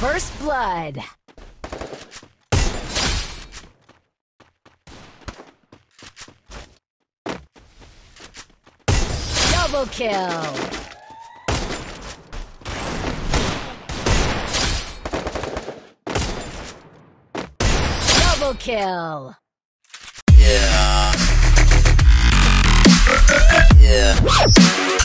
First blood. Double kill. Double kill. Yeah. Yeah.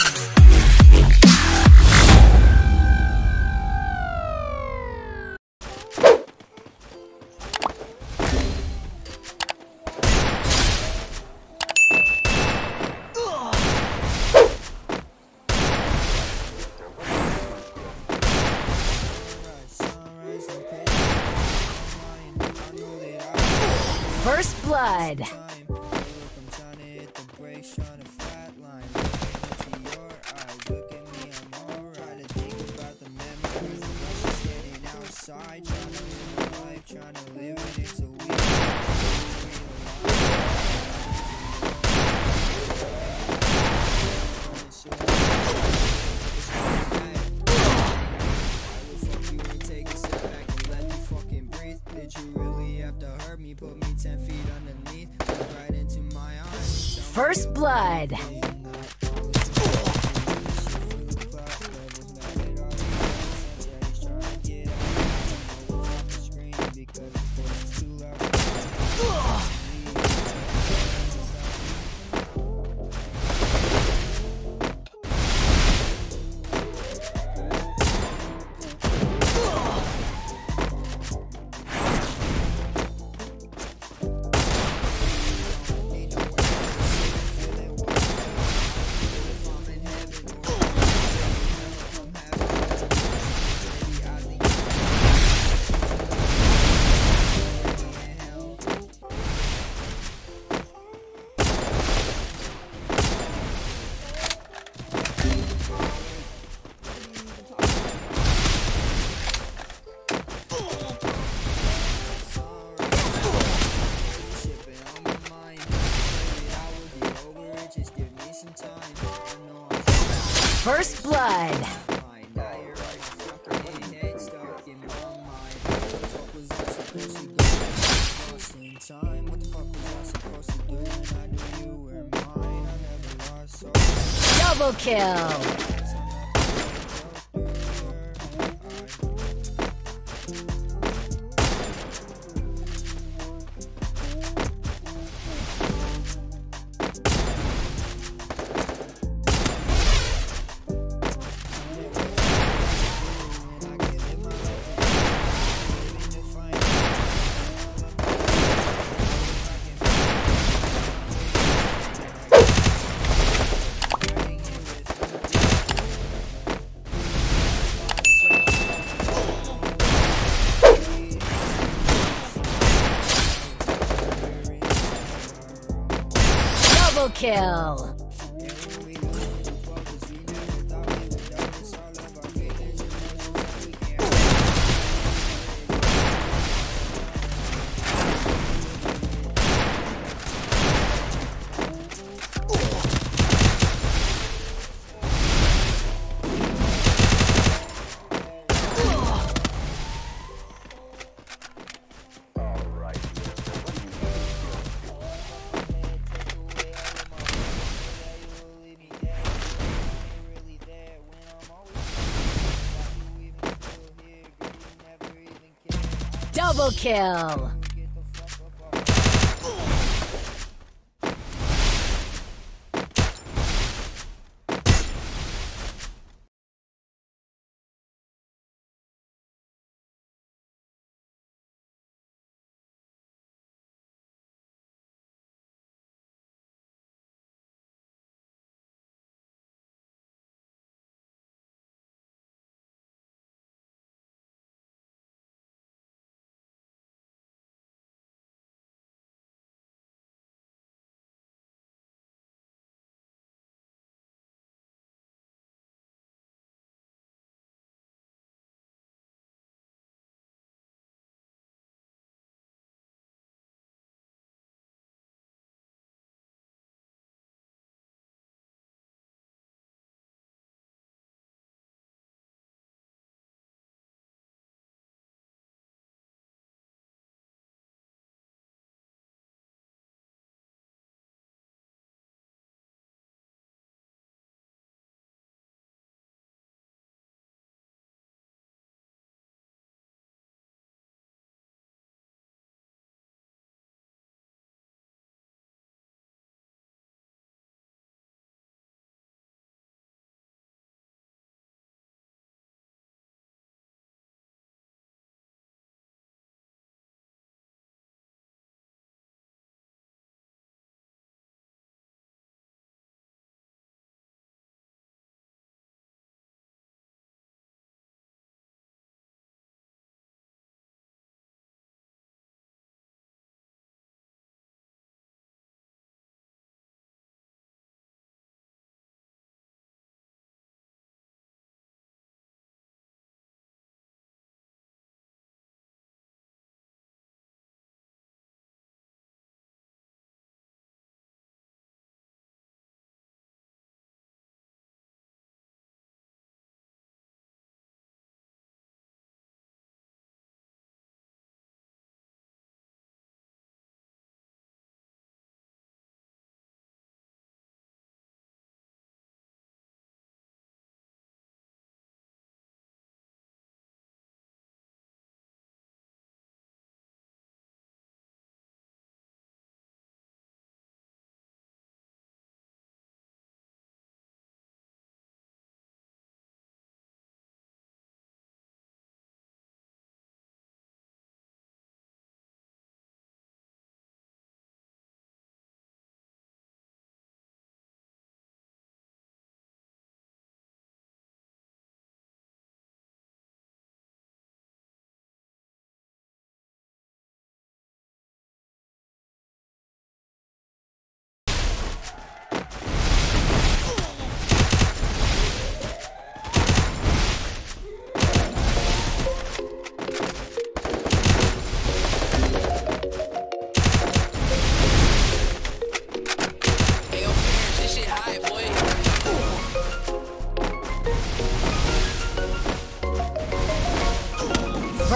First blood. First blood. Time, what the fuck was I supposed to do when I knew you were mine? I never lost so Double kill. Kill. Double kill.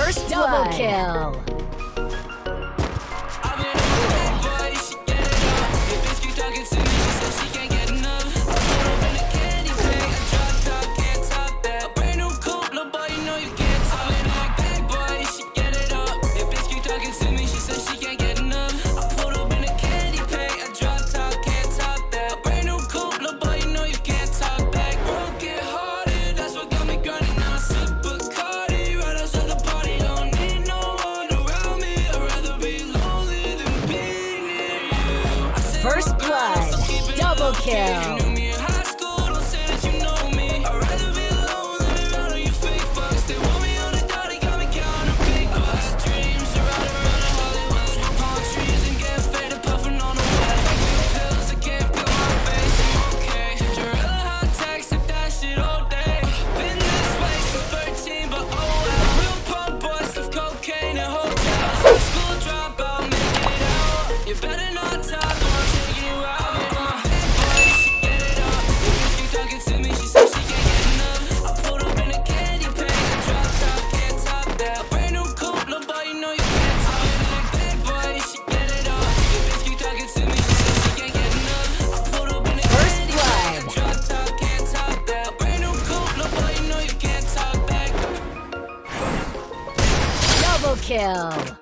First double kill. Double kill. You better kill.